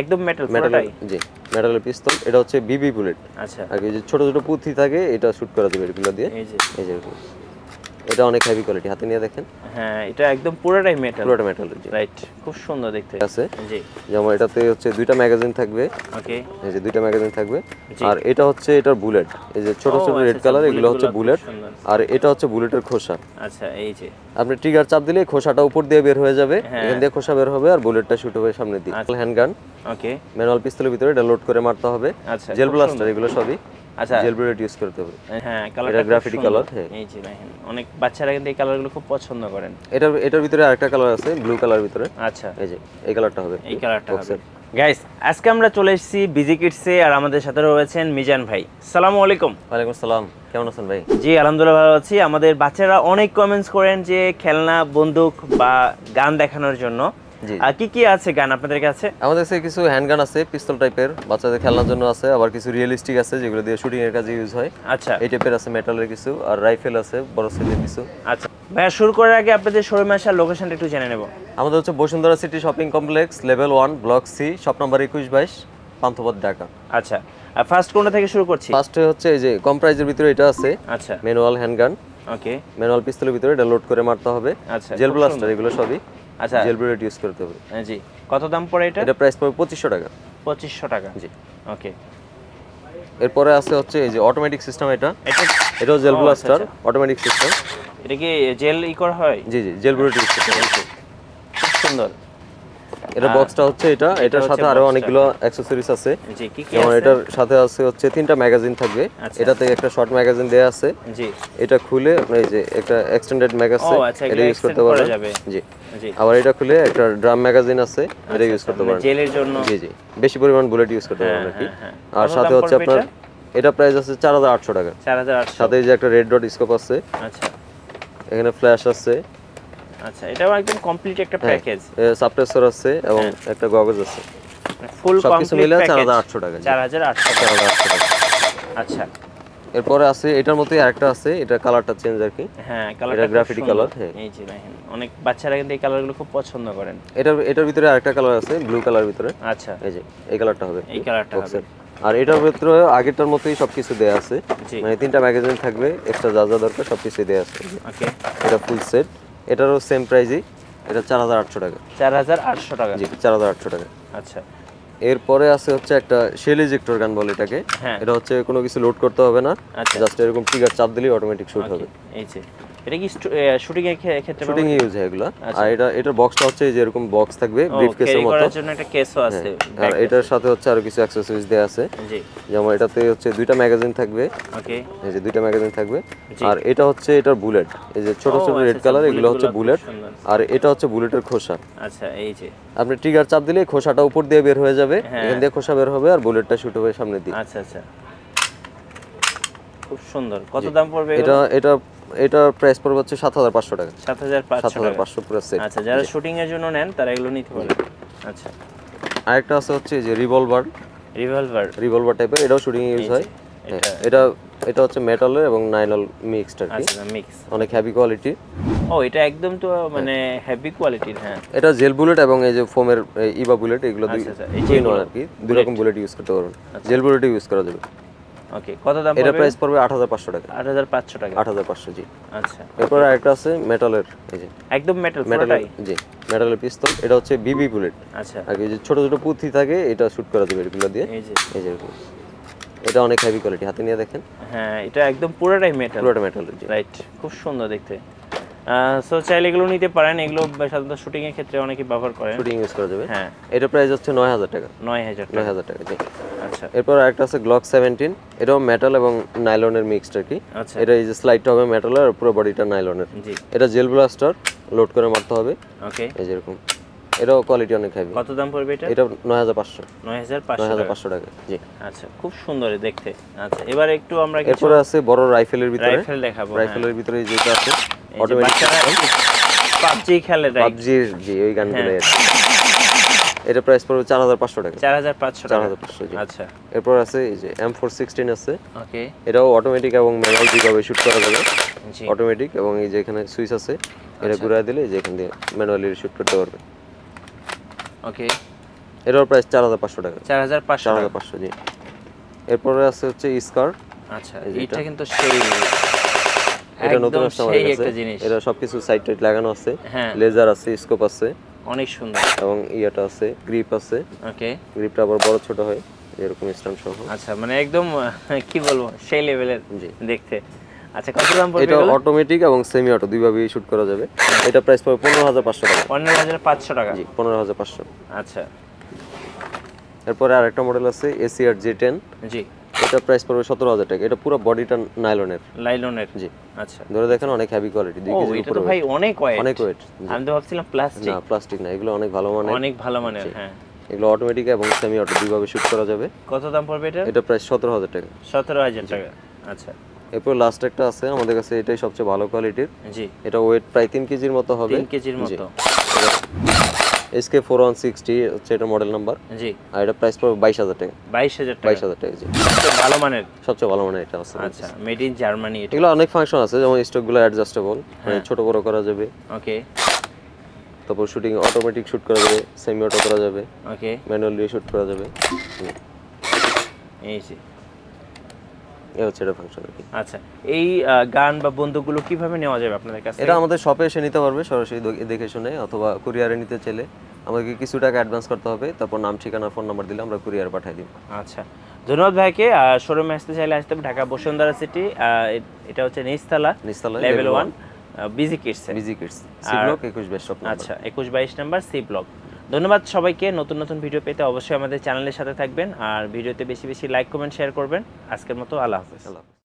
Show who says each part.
Speaker 1: একদম মেটাল পুরোটাই?
Speaker 2: জি মেটালের পিস্তল এটা হচ্ছে বিবি বুলেট
Speaker 1: আচ্ছা।
Speaker 2: আর যে ছোট ছোট পুঁথি থাকে এটা শুট করা যাবে এগুলো দিয়ে।
Speaker 1: এই যে।
Speaker 2: এই যে। এটা অনেক হেভি কোয়ালিটি হাতে নিয়ে দেখেন।
Speaker 1: হ্যাঁ এটা একদম পুরোটাই মেটাল
Speaker 2: পুরোটা মেটালের জি।
Speaker 1: রাইট খুব সুন্দর দেখতে।
Speaker 2: আছে?
Speaker 1: জি।
Speaker 2: যেমন এটাতে হচ্ছে দুইটা ম্যাগাজিন থাকবে।
Speaker 1: ওকে
Speaker 2: এই যে দুইটা ম্যাগাজিন থাকবে। আর এটা হচ্ছে এটার বুলেট এই যে ছোট ছোট
Speaker 1: আচ্ছা,
Speaker 2: রেড
Speaker 1: আচ্ছা,
Speaker 2: কালার এগুলো হচ্ছে বুলেট আর এটা হচ্ছে বুলেটের খোসা।
Speaker 1: আচ্ছা এই যে।
Speaker 2: আপনি ট্রিগার চাপ দিলে খোসাটা উপর দিয়ে বের হয়ে যাবে।
Speaker 1: হ্যাঁ।
Speaker 2: এখান দিয়ে খোসা বের হবে আর বুলেটটা শুট হবে সামনে দিয়ে হ্যান্ডগান
Speaker 1: ওকে
Speaker 2: ম্যানুয়াল পিস্তলের ভিতরে এটা লোড করে মারতে হবে।
Speaker 1: আচ্ছা
Speaker 2: জেল
Speaker 1: খুব
Speaker 2: ব্লাস্টার এগুলো সবই।
Speaker 1: আচ্ছা।
Speaker 2: জেল বুলেট ইউজ করতে হবে।
Speaker 1: হ্যাঁ কালারটা
Speaker 2: colour, হ্যাঁ।
Speaker 1: এই যে দেখেন অনেক বাচ্চারা কিন্তু এই কালারগুলো খুব পছন্দ করেন।
Speaker 2: এটার এটার ভিতরে আরেকটা কালার আছে ব্লু কালার ভিতরে।
Speaker 1: আচ্ছা।
Speaker 2: এই যে এই কালারটা হবে
Speaker 1: এই কালারটা হবে। গাইস আজকে আমরা চলে এসেছি বিজি কিডসে আর আমাদের সাথে রয়েছেন মিজান ভাই। সালামু আলাইকুম।
Speaker 2: ওয়ালাইকুম আসসালাম। কেমন আছেন ভাই?
Speaker 1: জি আলহামদুলিল্লাহ ভালো আছি। আমাদের বাচ্চারা অনেক কমেন্টস করেন যে খেলনা বন্দুক বা গান দেখানোর জন্য। আর কি কি আছে গান আপনাদের কাছে?
Speaker 2: আমাদের কাছে কিছু হ্যান্ডগান আছে পিস্তল টাইপের বাচ্চাদের খেলনার জন্য আছে আবার কিছু রিয়েলিস্টিক আছে যেগুলো দিয়ে শুটিং এর কাজে ইউজ হয়।
Speaker 1: আচ্ছা।
Speaker 2: এই টাইপের আছে মেটালের কিছু আর রাইফেল আছে বড় সাইজের কিছু।
Speaker 1: আচ্ছা। ভাইয়া শুরু করার আগে আপনাদের শোরুমে আসার লোকেশনটা একটু জেনে নেব।
Speaker 2: আমাদের হচ্ছে Bashundhara city shopping complex level one block C shop number একুশ বাইশ পান্থপথ ঢাকা।
Speaker 1: আচ্ছা। আর ফার্স্ট কোনটা থেকে শুরু করছি?
Speaker 2: ফার্স্টে হচ্ছে এই যে কম প্রাইজের ভিতরে এটা আছে
Speaker 1: আচ্ছা।
Speaker 2: ম্যানুয়াল হ্যান্ডগান
Speaker 1: ওকে
Speaker 2: ম্যানুয়াল পিস্তলের ভিতরে এটা লোড করে মারতে হবে।
Speaker 1: আচ্ছা
Speaker 2: জেল ব্লাস্টার এগুলো সবই।
Speaker 1: আচ্ছা।
Speaker 2: জেল ব্রেড ইউজ করতে হবে।
Speaker 1: হ্যাঁ জি। কত দাম পড়ে এটা?
Speaker 2: এটা প্রাইস পড়বে পঁচিশশো টাকা।
Speaker 1: পঁচিশশো টাকা।
Speaker 2: জি।
Speaker 1: ওকে
Speaker 2: এরপরে আছে হচ্ছে এই যে অটোমেটিক সিস্টেম এটা।
Speaker 1: এটা
Speaker 2: এটাও জেল ব্লাস্টার অটোমেটিক সিস্টেম
Speaker 1: এটা কি জেল ই করা হয়?
Speaker 2: জি জি জেল ব্রেড ইউজ করতে হবে।
Speaker 1: খুব সুন্দর।
Speaker 2: এটা বক্সটা হচ্ছে এটা এটার সাথে
Speaker 1: আরও
Speaker 2: অনেকগুলো অ্যাকসেসরিজ আছে।
Speaker 1: জি কি কি আছে?
Speaker 2: এটার সাথে আছে হচ্ছে তিনটা ম্যাগাজিন থাকবে।
Speaker 1: আচ্ছা।
Speaker 2: এটাতে একটা শর্ট ম্যাগাজিন দেয়া আছে।
Speaker 1: জি।
Speaker 2: এটা খুলে এই যে একটা এক্সটেন্ডেড ম্যাগ আছে
Speaker 1: আচ্ছা,
Speaker 2: এটা ইউজ করতে পারবেন। জি।
Speaker 1: জি।
Speaker 2: আবার এটা খুলে একটা ড্রাম ম্যাগাজিন আছে এটা ইউজ করতে
Speaker 1: মানে
Speaker 2: পারেন
Speaker 1: জেলের জন্য।
Speaker 2: জি জি। বেশি পরিমাণ বুলেট ইউজ করতে পারবেন আর কি।
Speaker 1: হ্যাঁ, হ্যাঁ।
Speaker 2: আর সাথে হচ্ছে আপনার এটা? প্রাইস আছে চার হাজার আটশো টাকা।
Speaker 1: চার হাজার আটশো।
Speaker 2: সাথে এই যে একটা রেড ডট স্কোপ আছে।
Speaker 1: আচ্ছা।
Speaker 2: এখানে ফ্ল্যাশ আছে।
Speaker 1: আচ্ছা এটাও একদম কমপ্লিট একটা
Speaker 2: হ্যাঁ।
Speaker 1: প্যাকেজ
Speaker 2: সাপ্রেসর আছে এবং একটা গগজ আছে।
Speaker 1: ফুল
Speaker 2: সবকিছু
Speaker 1: কমপ্লিট
Speaker 2: মিলে চার
Speaker 1: প্যাকেজ
Speaker 2: হাজার আটশো টাকা জি।
Speaker 1: চার হাজার আটশো
Speaker 2: চার হাজার আটশো টাকা।
Speaker 1: আচ্ছা।
Speaker 2: এরপরে আছে এটার মতোই আরেকটা আছে এটা কালারটা চেঞ্জ আর কি।
Speaker 1: হ্যাঁ কালারটা
Speaker 2: colour, হ্যাঁ।
Speaker 1: এই যে দেখেন অনেক বাচ্চারা কিন্তু এই কালারগুলো খুব পছন্দ করেন।
Speaker 2: এটার এটার ভিতরে আরেকটা কালার আছে ব্লু কালার ভিতরে।
Speaker 1: আচ্ছা।
Speaker 2: এই যে এই কালারটা হবে।
Speaker 1: এই কালারটা হবে।
Speaker 2: আর এটার ভিতরে আগেরটার মতোই সবকিছু দেয়া আছে। মানে তিনটা ম্যাগাজিন থাকবে এক্সট্রা যা যা দরকার সবকিছু দেয়া আছে।
Speaker 1: ওকে
Speaker 2: এটা ফুল সেট এটারও সেম প্রাইজই এটা চার হাজার আটশো টাকা।
Speaker 1: চার হাজার আটশো টাকা?
Speaker 2: জি চার হাজার আটশো টাকা।
Speaker 1: আচ্ছা।
Speaker 2: এরপরে আছে হচ্ছে একটা শেল ইজেক্টর গান বলে এটাকে।
Speaker 1: হ্যাঁ।
Speaker 2: এটা হচ্ছে কোনো কিছু লোড করতে হবে না।
Speaker 1: আচ্ছা।
Speaker 2: জাস্ট এরকম ফিগার চাপ দিলেই অটোমেটিক শুট হবে।
Speaker 1: এই যে। এটা কি শুটিং এর ক্ষেত্রে
Speaker 2: শুটিং ইউজ হয় এগুলো। আর এটা এটার বক্সটা হচ্ছে যে এরকম বক্স থাকবে ব্রিফ কেসের মতো।
Speaker 1: করার জন্য একটা কেসও আছে
Speaker 2: আর এটার সাথে হচ্ছে আরও কিছু অ্যাক্সেসরিজ দেয়া আছে।
Speaker 1: জি।
Speaker 2: যেমন এটাতে হচ্ছে দুইটা ম্যাগাজিন থাকবে।
Speaker 1: ওকে।
Speaker 2: এই যে দুইটা ম্যাগাজিন থাকবে। আর এটা হচ্ছে এটার বুলেট এই যে ছোট ছোট
Speaker 1: আচ্ছা,
Speaker 2: রেড
Speaker 1: আচ্ছা,
Speaker 2: কালার এগুলো হচ্ছে বুলেট আর এটা হচ্ছে বুলেটের খোসা।
Speaker 1: আচ্ছা এই যে।
Speaker 2: আপনি ট্রিগার চাপ দিলে খোসাটা উপর দিয়ে বের হয়ে যাবে।
Speaker 1: হ্যাঁ।
Speaker 2: এখান দিয়ে খোসা বের হবে আর বুলেটটা শুট হবে সামনে দিয়ে
Speaker 1: আচ্ছা আচ্ছা। খুব সুন্দর। কত দাম পড়বে
Speaker 2: এটা এটা এটার প্রাইস পড়বে হচ্ছে সাত হাজার পাঁচশো টাকা।
Speaker 1: সাত হাজার
Speaker 2: সাত হাজার
Speaker 1: টাকা
Speaker 2: পাঁচশো পুরো সেট
Speaker 1: আচ্ছা যারা শুটিং এর জন্য নেন তারা এগুলো নিতে পারে আচ্ছা।
Speaker 2: আরেকটা আছে হচ্ছে যে রিভলভার
Speaker 1: রিভলভার
Speaker 2: রিভলভার টাইপের এটাও শুটিং ইউজ হয়। হ্যাঁ,
Speaker 1: এটা
Speaker 2: এটা হচ্ছে মেটালের এবং নাইনল মিক্সড আর কি।
Speaker 1: আচ্ছা মিক্স
Speaker 2: অনেক হেভি কোয়ালিটি
Speaker 1: ও এটা একদম তো মানে হেভি কোয়ালিটির হ্যাঁ।
Speaker 2: এটা জেল বুলেট এবং এই যে ফোমের ইবা বুলেট এগুলো দুই
Speaker 1: আচ্ছা, আচ্ছা, এই
Speaker 2: দুই নয় আর কি। দুই রকম বুলেট ইউজ করতে পারবেন। জেল বুলেট ইউজ করা যাবে।
Speaker 1: ওকে কত দাম
Speaker 2: এটা প্রাইস পড়বে আট হাজার পাঁচশো টাকা।
Speaker 1: আট হাজার পাঁচশো টাকা।
Speaker 2: আট হাজার পাঁচশো জি।
Speaker 1: আচ্ছা
Speaker 2: এরপর আরেকটা আছে মেটালের এই যে।
Speaker 1: একদম মেটাল পুরোটাই?
Speaker 2: জি মেটালের পিস্তল এটা হচ্ছে বিবি বুলেট
Speaker 1: আচ্ছা।
Speaker 2: আর যে ছোট ছোট পুঁথি থাকে এটা শুট করা যাবে এগুলো দিয়ে।
Speaker 1: এই যে।
Speaker 2: এই যে এটা অনেক হেভি কোয়ালিটি হাতে নিয়ে দেখেন।
Speaker 1: হ্যাঁ এটা একদম পুরোটাই মেটাল
Speaker 2: পুরোটা মেটাল জি।
Speaker 1: রাইট খুব সুন্দর দেখতে। সো চাইলে এগুলো নিতে পারেন। এগুলো সাধারণত শুটিং এর ক্ষেত্রে অনেকে ব্যবহার করেন।
Speaker 2: শুটিং ইউজ করা যাবে।
Speaker 1: হ্যাঁ।
Speaker 2: এটা প্রাইস হচ্ছে নয় হাজার টাকা।
Speaker 1: নয় হাজার
Speaker 2: নয়
Speaker 1: টাকা
Speaker 2: হাজার টাকা জি।
Speaker 1: আচ্ছা।
Speaker 2: এরপর আরেকটা আছে গ্লক সেভেন্টিন এটাও মেটাল এবং নাইলনের মিক্সড আর কি।
Speaker 1: আচ্ছা।
Speaker 2: এটা এই যে স্লাইডটা হবে মেটালের আর পুরো বডিটা নাইলনের
Speaker 1: জি।
Speaker 2: এটা জেল ব্লাস্টার লোড করে মারতে হবে।
Speaker 1: ওকে
Speaker 2: এই যে এরকম। এটাও কোয়ালিটি অনেক হেভি
Speaker 1: কত দাম পড়বে এটা?
Speaker 2: এটা নয় হাজার পাঁচশো।
Speaker 1: নয় হাজার
Speaker 2: নয়
Speaker 1: পাঁচশো
Speaker 2: হাজার
Speaker 1: টাকা
Speaker 2: পাঁচশো টাকা জি।
Speaker 1: আচ্ছা খুব সুন্দর দেখতে। আচ্ছা এবার একটু আমরা কিছু
Speaker 2: এরপরে আছে বড় রাইফেলের ভিতরে।
Speaker 1: রাইফেল দেখাবো হ্যাঁ।
Speaker 2: রাইফেলের ভিতরে যেটা আছে
Speaker 1: পাবজি খেলে
Speaker 2: পাবজি জি ওই গানগুলো
Speaker 1: হ্যাঁ।
Speaker 2: এটা প্রাইস পড়বে চার হাজার পাঁচশো টাকা।
Speaker 1: চার হাজার পাঁচশো
Speaker 2: চার হাজার পাঁচশো
Speaker 1: আচ্ছা।
Speaker 2: এরপর আছে এই যে এম ফোর সিক্সটিন আছে।
Speaker 1: ওকে
Speaker 2: এটাও অটোমেটিক এবং ম্যানুয়াল দুইভাবে শুট করা যাবে অটোমেটিক এবং এই যে এখানে সুইচ আছে এটা
Speaker 1: আচ্ছা।
Speaker 2: ঘুরায় দিলে এই যে এখান দিয়ে ম্যানুয়ালি শুট করতে পারবে।
Speaker 1: ওকে
Speaker 2: এটার প্রাইস চার হাজার পাঁচশো টাকা।
Speaker 1: চার হাজার পাঁচশো
Speaker 2: চার হাজার পাঁচশো জি। এরপরে আছে হচ্ছে স্কার
Speaker 1: আচ্ছা
Speaker 2: এই যে
Speaker 1: এটা।
Speaker 2: এটা।
Speaker 1: কিন্তু সেই
Speaker 2: এটা নতুন আসছে আমাদের কাছে। এটা সবকিছু সাইড টাইট লাগানো আছে।
Speaker 1: হ্যাঁ।
Speaker 2: লেজার আছে স্কোপ আছে।
Speaker 1: অনেক সুন্দর।
Speaker 2: এবং ইয়েটা আছে গ্রিপ আছে।
Speaker 1: ওকে
Speaker 2: গ্রিপটা আবার বড় ছোট হয় এরকম স্ট্যান্ড সহ।
Speaker 1: আচ্ছা মানে একদম কি বলব সেই লেভেলের দেখতে। আচ্ছা কত দাম পড়বে
Speaker 2: এটা অটোমেটিক এবং সেমি অটো দুইভাবেই শুট করা যাবে। এটা প্রাইস পড়বে পনেরো হাজার পাঁচশো টাকা।
Speaker 1: পনেরো হাজার পাঁচশো টাকা।
Speaker 2: জি পনেরো হাজার পাঁচশো।
Speaker 1: আচ্ছা।
Speaker 2: এরপরে আরেকটা মডেল আছে এসিআর জে টেন
Speaker 1: জি।
Speaker 2: এটা প্রাইস পড়বে সতেরো হাজার টাকা। এটা পুরো বডিটা নাইলনের
Speaker 1: লাইলনের
Speaker 2: জি।
Speaker 1: আচ্ছা।
Speaker 2: ধরে দেখেন অনেক হেভি কোয়ালিটি দুই
Speaker 1: ও এটা তো ভাই অনেক ওয়েট
Speaker 2: অনেক ওয়েট
Speaker 1: আমি তো ভাবছিলাম প্লাস্টিক
Speaker 2: না প্লাস্টিক না এগুলো অনেক ভালো মানের।
Speaker 1: অনেক ভালো মানের হ্যাঁ।
Speaker 2: এগুলো অটোমেটিক এবং সেমি অটো দুইভাবে শুট করা যাবে।
Speaker 1: কত দাম পড়বে এটা?
Speaker 2: এটা প্রাইস সতেরো হাজার টাকা।
Speaker 1: সতেরো হাজার টাকা আচ্ছা।
Speaker 2: এরপর লাস্ট একটা আছে আমাদের কাছে এটাই সবচেয়ে ভালো কোয়ালিটির
Speaker 1: জি।
Speaker 2: এটা ওয়েট প্রায় তিন কেজির মতো হবে।
Speaker 1: তিন কেজির মতো।
Speaker 2: এসকে ফোর ওয়ান সিক্সটি হচ্ছে এটা মডেল নাম্বার
Speaker 1: জি।
Speaker 2: আর এটা প্রাইস পড়বে বাইশ হাজার টাকা।
Speaker 1: বাইশ হাজার
Speaker 2: বাইশ
Speaker 1: টাকা
Speaker 2: হাজার টাকা জি।
Speaker 1: ভালো মানের?
Speaker 2: সবচেয়ে ভালো মানের এটা আছে।
Speaker 1: আচ্ছা মেড ইন জার্মানি এটা।
Speaker 2: এগুলো অনেক ফাংশন আছে যেমন স্টকগুলো অ্যাডজাস্টেবল মানে। ছোট বড় করা যাবে।
Speaker 1: ওকে।
Speaker 2: তারপর শুটিং অটোমেটিক শুট করা যাবে সেমি অটো করা যাবে।
Speaker 1: ওকে।
Speaker 2: ম্যানুয়ালি শুট করা যাবে।
Speaker 1: এই
Speaker 2: এই হচ্ছে এটা ফাংশন
Speaker 1: আচ্ছা এই গান বা বন্দুকগুলো কীভাবে নেওয়া যাবে আপনাদের কাছে
Speaker 2: এটা আমাদের শপে এসে নিতে পারবে সরাসরি দেখে শুনে অথবা কুরিয়ারে নিতে চাইলে। আমাদেরকে কিছু টাকা অ্যাডভান্স করতে হবে তারপর নাম ঠিকানা ফোন নাম্বার দিলে আমরা কুরিয়ার পাঠিয়ে দিব।
Speaker 1: আচ্ছা ধন্যবাদ ভাইকে। শোরুমে আসতে চাইলে আসতে হবে ঢাকা বসুন্ধরা সিটি এটা হচ্ছে নিচতলা
Speaker 2: নিস্তালা
Speaker 1: level one BG kits
Speaker 2: BG kids C block একুশ বেশ শপ
Speaker 1: আচ্ছা একুশ বাইশ নাম্বার সি ব্লক ধন্যবাদ সবাইকে। নতুন নতুন ভিডিও পেতে অবশ্যই আমাদের চ্যানেলের সাথে থাকবেন। আর ভিডিওতে বেশি বেশি লাইক কমেন্ট শেয়ার করবেন। আজকের মতো আল্লাহ হাফেজ।
Speaker 2: আল্লাহ।